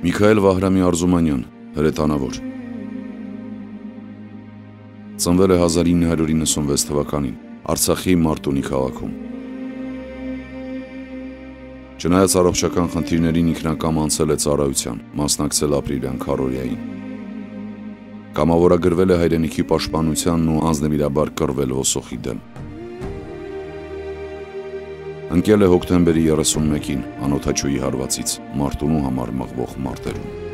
Միքայել Վահրամի Արզումանյան, հրետանավոր։ Ծնվել է 1996 թվականին Արցախի Մարտունի քաղաքում։ Չնայած առողջական խնդիրներին ինքնակամ անցել է ծառայության, մասնակցել ապրիլյան քարորիային։ Կամավորագրվել է հայրենիքի պաշտպանությանն ու անձնվիրաբար կռվել ոսոխի դեմ։ Ընկել է հոկտեմբերի 31-ին անօթաչուի հարվածից Մարտունու համար մղվող մարտերում։